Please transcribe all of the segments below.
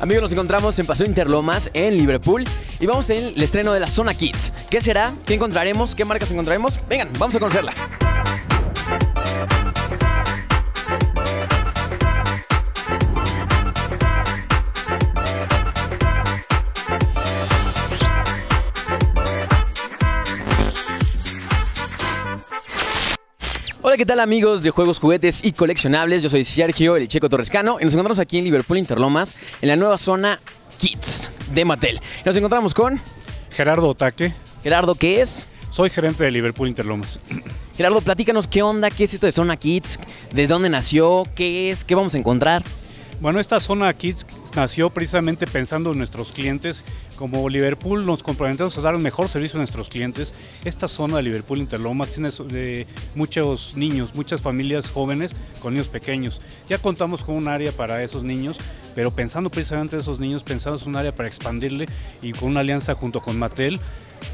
Amigos, nos encontramos en Paseo Interlomas, en Liverpool, y vamos en el estreno de la Zona Kids. ¿Qué será? ¿Qué encontraremos? ¿Qué marcas encontraremos? Vengan, vamos a conocerla. Hola, ¿qué tal amigos de juegos, juguetes y coleccionables? Yo soy Sergio, el Checo Torrescano, y nos encontramos aquí en Liverpool Interlomas, en la nueva zona Kids de Mattel. Nos encontramos con Gerardo Otaque, Gerardo, ¿qué es? soy gerente de Liverpool Interlomas. Gerardo, platícanos qué onda, qué es esto de Zona Kids, de dónde nació, qué es, qué vamos a encontrar. Bueno, esta zona Kids nació precisamente pensando en nuestros clientes. Como Liverpool nos comprometemos a dar el mejor servicio a nuestros clientes. Esta zona de Liverpool Interlomas tiene muchos niños, muchas familias jóvenes con niños pequeños. Ya contamos con un área para esos niños, pero pensando precisamente en esos niños, pensamos en un área para expandirle y con una alianza junto con Mattel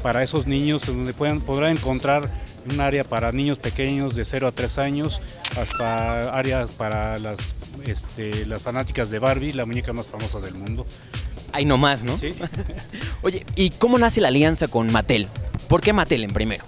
para esos niños donde puedan, podrán encontrar un área para niños pequeños de 0 a 3 años, hasta áreas para las, este, las fanáticas de Barbie, la muñeca más famosa del mundo. Ahí nomás, ¿no? ¿sí? Oye, ¿y cómo nace la alianza con Mattel? ¿Por qué Mattel en primero?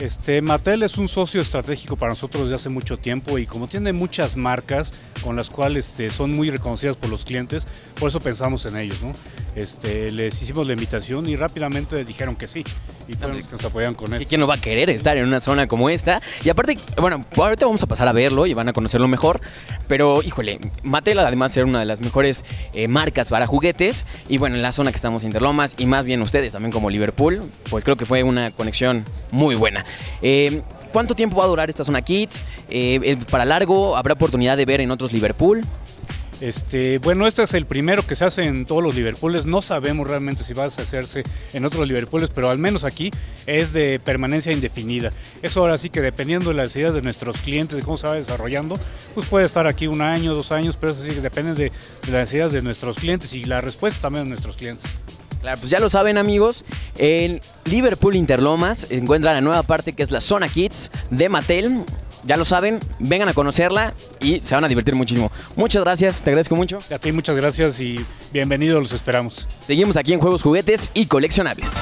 Este, Mattel es un socio estratégico para nosotros desde hace mucho tiempo y como tiene muchas marcas con las cuales este, son muy reconocidas por los clientes, por eso pensamos en ellos. ¿no? Este, les hicimos la invitación y rápidamente dijeron que sí y fueron los que nos apoyaron con ¿Y él. quién no va a querer estar en una zona como esta? Y aparte, bueno, ahorita vamos a pasar a verlo y van a conocerlo mejor. Pero, híjole, Mattel además era una de las mejores eh, marcas para juguetes. Y bueno, en la zona que estamos Interlomas y más bien ustedes también como Liverpool, pues creo que fue una conexión muy buena. Eh, ¿Cuánto tiempo va a durar esta zona Kids? Eh, ¿Para largo? ¿Habrá oportunidad de ver en otros Liverpool? Este, bueno, este es el primero que se hace en todos los Liverpools. No sabemos realmente si va a hacerse en otros Liverpools, pero al menos aquí es de permanencia indefinida. Eso ahora sí que dependiendo de las ideas de nuestros clientes, de cómo se va desarrollando, pues puede estar aquí un año, dos años, pero eso sí que depende de, las ideas de nuestros clientes y la respuesta también de nuestros clientes. Claro, pues ya lo saben amigos, en Liverpool Interlomas se encuentra la nueva parte que es la Zona Kids de Mattel. Ya lo saben, vengan a conocerla y se van a divertir muchísimo. Muchas gracias, te agradezco mucho. A ti muchas gracias y bienvenidos, los esperamos. Seguimos aquí en Juegos, Juguetes y Coleccionables.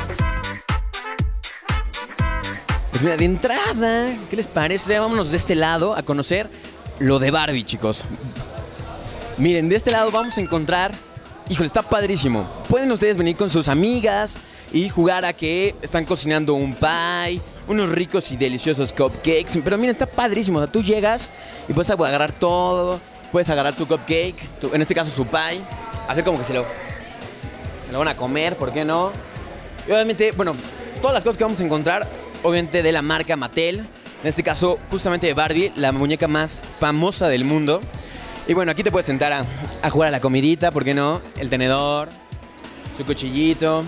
Pues mira, de entrada, ¿qué les parece? Vámonos de este lado a conocer lo de Barbie, chicos. Miren, de este lado vamos a encontrar... Híjole, está padrísimo. Pueden ustedes venir con sus amigas y jugar a que están cocinando un pie, unos ricos y deliciosos cupcakes. Pero miren, está padrísimo. O sea, tú llegas y puedes agarrar todo. Puedes agarrar tu cupcake, en este caso su pie, hacer como que se lo, se lo van a comer, ¿por qué no? Y obviamente, bueno, todas las cosas que vamos a encontrar, obviamente de la marca Mattel, en este caso justamente de Barbie, la muñeca más famosa del mundo. Y bueno, aquí te puedes sentar a, a jugar a la comidita, ¿por qué no? El tenedor, su cuchillito.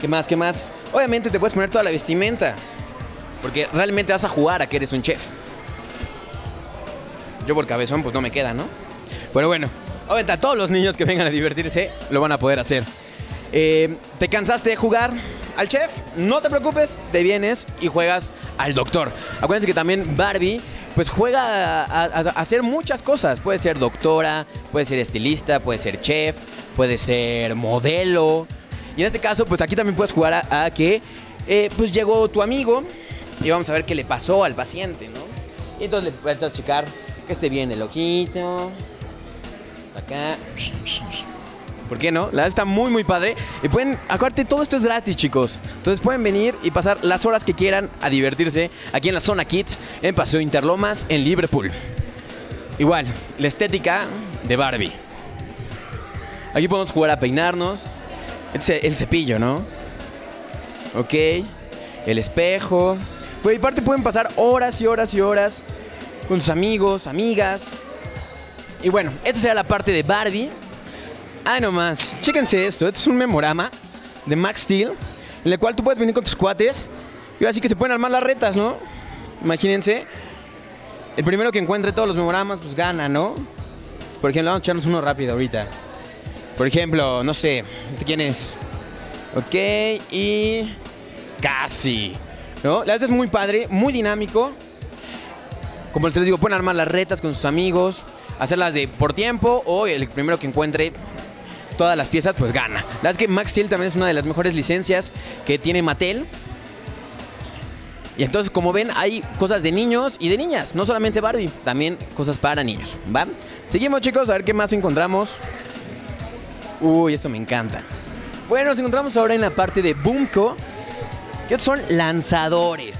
¿Qué más? ¿Qué más? Obviamente te puedes poner toda la vestimenta, porque realmente vas a jugar a que eres un chef. Yo por cabezón pues no me queda, ¿no? Pero bueno, obviamente a todos los niños que vengan a divertirse lo van a poder hacer. Eh, ¿Te cansaste de jugar al chef? No te preocupes, te vienes y juegas al doctor. Acuérdense que también Barbie pues juega a- a hacer muchas cosas. Puede ser doctora, puede ser estilista, puede ser chef, puede ser modelo. Y en este caso pues aquí también puedes jugar a, que eh, pues llegó tu amigo y vamos a ver qué le pasó al paciente, ¿no? Y entonces le puedes checar que esté bien el ojito. Acá. ¿Por qué no? La verdad está muy, muy padre. Y pueden, acuérdate, todo esto es gratis, chicos. Entonces pueden venir y pasar las horas que quieran a divertirse aquí en la zona Kids, en Paseo Interlomas, en Liverpool. Igual, la estética de Barbie. Aquí podemos jugar a peinarnos. Este es el cepillo, ¿no? Ok. El espejo. Pues y aparte pueden pasar horas y horas y horas con sus amigos, amigas. Y bueno, esta será la parte de Barbie. Ay, nomás. Chéquense esto. Este es un memorama de Max Steel. En el cual tú puedes venir con tus cuates. Y ahora sí que se pueden armar las retas, ¿no? Imagínense. El primero que encuentre todos los memoramas, pues gana, ¿no? Por ejemplo, vamos a echarnos uno rápido ahorita. Por ejemplo, no sé. ¿Quién es? Ok, y. Casi. ¿No? La verdad es muy padre, muy dinámico. Como les digo, pueden armar las retas con sus amigos, hacerlas de por tiempo o el primero que encuentre todas las piezas, pues gana. La verdad es que Max Steel también es una de las mejores licencias que tiene Mattel. Y entonces, como ven, hay cosas de niños y de niñas. No solamente Barbie, también cosas para niños. ¿Va? Seguimos, chicos, a ver qué más encontramos. Uy, esto me encanta. Bueno, nos encontramos ahora en la parte de Boomco. Que son lanzadores.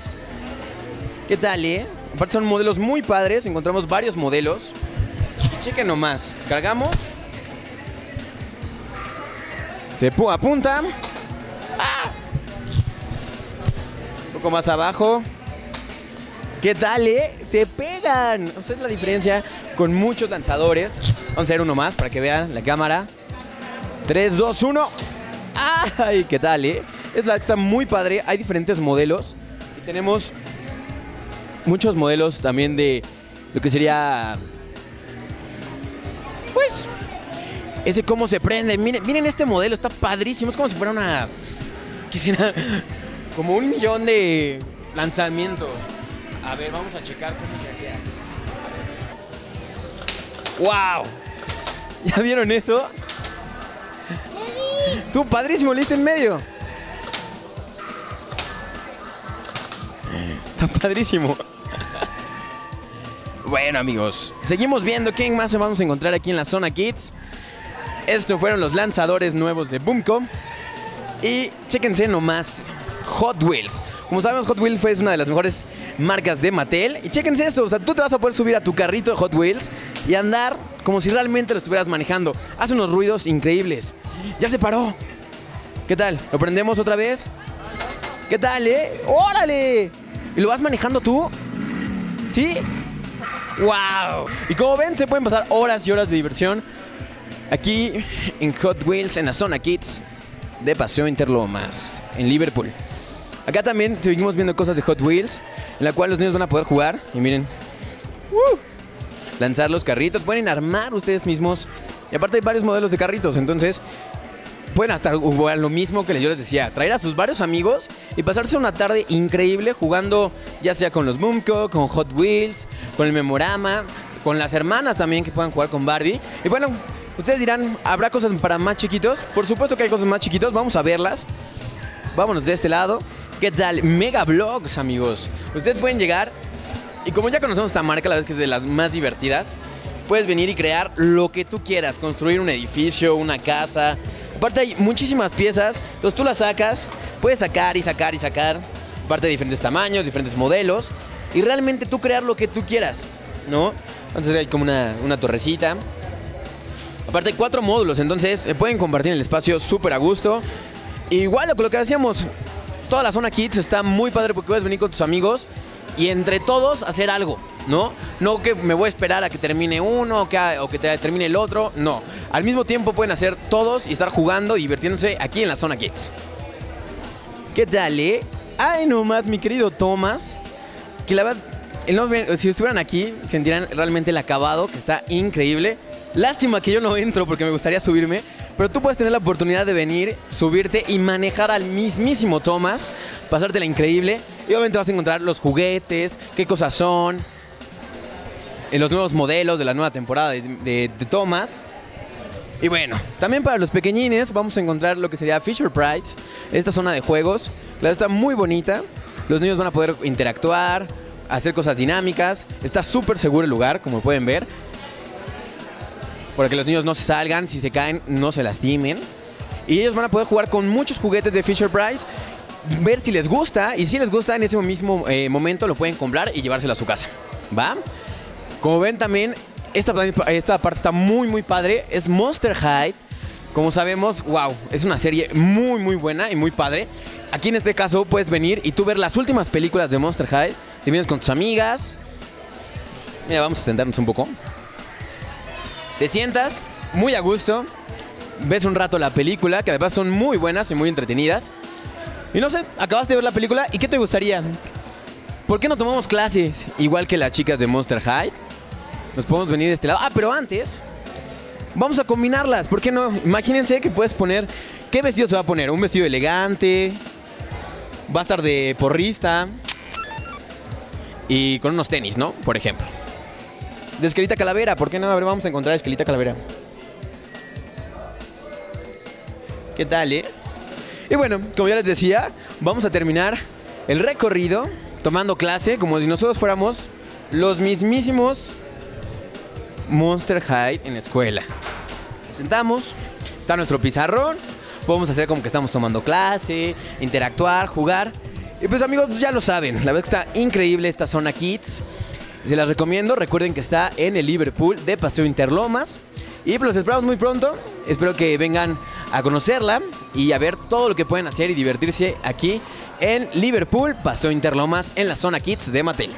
¿Qué tal, eh? Aparte son modelos muy padres. Encontramos varios modelos. Chequen nomás. Cargamos. Se pu- apunta. ¡Ah! Un poco más abajo. ¿Qué tal, eh? Se pegan. O sea, es la diferencia con muchos lanzadores. Vamos a hacer uno más para que vean la cámara. 3, 2, 1. ¡Ay! ¿Qué tal, eh? Es la que está muy padre. Hay diferentes modelos. Y tenemos muchos modelos también de lo que sería. Pues. Ese cómo se prende. Miren, miren este modelo, está padrísimo. Es como si fuera una. Quisiera. Como un millón de lanzamientos. A ver, vamos a checar cómo sería. ¡Wow! ¿Ya vieron eso? Tú, padrísimo, leíste en medio. Está padrísimo. Bueno, amigos, seguimos viendo quién más vamos a encontrar aquí en la zona Kids. Estos fueron los lanzadores nuevos de Boomco. Y chéquense nomás, Hot Wheels. Como sabemos, Hot Wheels fue una de las mejores marcas de Mattel. Y chéquense esto, o sea, tú te vas a poder subir a tu carrito de Hot Wheels y andar como si realmente lo estuvieras manejando. Hace unos ruidos increíbles. Ya se paró. ¿Qué tal? ¿Lo prendemos otra vez? ¿Qué tal, eh? ¡Órale! ¿Y lo vas manejando tú? ¿Sí? ¡Wow! Y como ven, se pueden pasar horas y horas de diversión aquí en Hot Wheels, en la zona Kids de Paseo Interlomas, en Liverpool. Acá también seguimos viendo cosas de Hot Wheels, en la cual los niños van a poder jugar. Y miren, ¡uh! lanzar los carritos, pueden armar ustedes mismos. Y aparte hay varios modelos de carritos, entonces pueden hasta jugar lo mismo que yo les decía, traer a sus varios amigos y pasarse una tarde increíble jugando ya sea con los Boomco, con Hot Wheels, con el Memorama, con las hermanas también que puedan jugar con Barbie. Y bueno, ustedes dirán, ¿habrá cosas para más chiquitos? Por supuesto que hay cosas más chiquitos, vamos a verlas. Vámonos de este lado. ¿Qué tal? Mega Vlogs, amigos. Ustedes pueden llegar y como ya conocemos esta marca, la verdad es que es de las más divertidas, puedes venir y crear lo que tú quieras, construir un edificio, una casa. Aparte hay muchísimas piezas, entonces tú las sacas, puedes sacar y sacar y sacar, aparte de diferentes tamaños, diferentes modelos, y realmente tú crear lo que tú quieras, ¿no? Entonces hay como una, una torrecita. Aparte hay cuatro módulos, entonces se pueden compartir el espacio súper a gusto. Igual lo que decíamos, toda la zona kids está muy padre porque puedes venir con tus amigos y entre todos hacer algo, ¿no? No que me voy a esperar a que termine uno o que, termine el otro, no. Al mismo tiempo pueden hacer todos y estar jugando, divirtiéndose aquí en la zona kids. ¿Qué tal, eh? Ay, nomás, mi querido Thomas. Que la verdad, el si estuvieran aquí, sentirán realmente el acabado, que está increíble. Lástima que yo no entro porque me gustaría subirme, pero tú puedes tener la oportunidad de venir, subirte y manejar al mismísimo Thomas, pasártela increíble. Y obviamente vas a encontrar los juguetes, qué cosas son, eh, los nuevos modelos de la nueva temporada de, de- Thomas. Y bueno, también para los pequeñines vamos a encontrar lo que sería Fisher Price, esta zona de juegos. La está muy bonita. Los niños van a poder interactuar, hacer cosas dinámicas. Está súper seguro el lugar, como pueden ver. Para que los niños no se salgan, si se caen, no se lastimen. Y ellos van a poder jugar con muchos juguetes de Fisher Price, ver si les gusta. Y si les gusta, en ese mismo eh, momento lo pueden comprar y llevárselo a su casa. ¿Va? Como ven también, esta, esta parte está muy, muy padre. Es Monster High. Como sabemos, wow, es una serie muy, muy buena y muy padre. Aquí en este caso puedes venir y tú ver las últimas películas de Monster High. Te vienes con tus amigas. Mira, vamos a sentarnos un poco. Te sientas muy a gusto. Ves un rato la película, que además son muy buenas y muy entretenidas. Y no sé, acabaste de ver la película y ¿qué te gustaría? ¿Por qué no tomamos clases igual que las chicas de Monster High? Nos podemos venir de este lado. Ah, pero antes, vamos a combinarlas. ¿Por qué no? Imagínense que puedes poner. ¿Qué vestido se va a poner? Un vestido elegante. Va a estar de porrista. Y con unos tenis, ¿no? Por ejemplo. De esquelita calavera. ¿Por qué no? A ver, vamos a encontrar esquelita calavera. ¿Qué tal, eh? Y bueno, como ya les decía, vamos a terminar el recorrido tomando clase como si nosotros fuéramos los mismísimos Monster High en la escuela. Sentamos, está nuestro pizarrón, podemos hacer como que estamos tomando clase, interactuar, jugar. Y pues amigos, ya lo saben, la verdad que está increíble esta zona Kids. Se las recomiendo, recuerden que está en el Liverpool de Paseo Interlomas. Y pues los esperamos muy pronto, espero que vengan a conocerla y a ver todo lo que pueden hacer y divertirse aquí en Liverpool, Paseo Interlomas, en la zona Kids de Mattel.